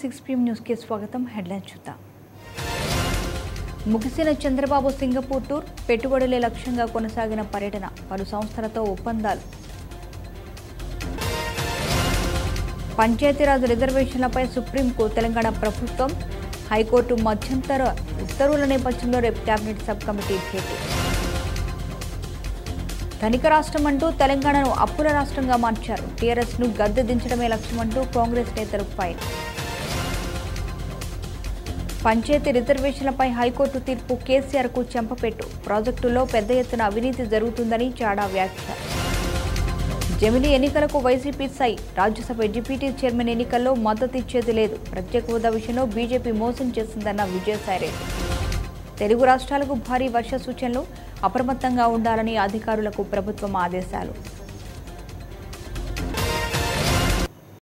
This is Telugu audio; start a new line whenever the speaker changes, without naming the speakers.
సిక్స్ పిఎం న్యూస్కి స్వాగతం. హెడ్లైన్ చూద్దాం. ముగిసిన చంద్రబాబు సింగపూర్ టూర్ పెట్టుబడులే లక్ష్యంగా కొనసాగిన పర్యటన. పలు సంస్థలతో ఒప్పందాలు. పంచాయతీరాజ్ రిజర్వేషన్లపై సుప్రీంకు తెలంగాణ ప్రభుత్వం హైకోర్టు మధ్యంతర ఉత్తర్వుల నేపథ్యంలో రేపు కేబినెట్ సబ్ కమిటీ భేటీ. ధనిక రాష్ట్రం అంటూ తెలంగాణను అప్పుల రాష్ట్రంగా మార్చారు. టీఆర్ఎస్ను గద్దె దించడమే లక్ష్యమంటూ కాంగ్రెస్ నేతలు ఫైర్. పంచాయతీ రిజర్వేషన్లపై హైకోర్టు తీర్పు కేసీఆర్కు చెంపపెట్టు. ప్రాజెక్టుల్లో పెద్ద ఎత్తున అవినీతి జరుగుతుందని చాడా వ్యాఖ్య జమిలీ ఎన్నికలకు వైసీపీ సై రాజ్యసభ డిప్యూటీ చైర్మన్ ఎన్నికల్లో మద్దతు ఇచ్చేది లేదు. ప్రత్యేక హోదా విషయంలో బీజేపీ మోసం చేసిందన్న విజయసాయిరెడ్డి తెలుగు రాష్ట్రాలకు భారీ వర్ష సూచనలు అప్రమత్తంగా ఉండాలని అధికారులకు ప్రభుత్వం ఆదేశాలు.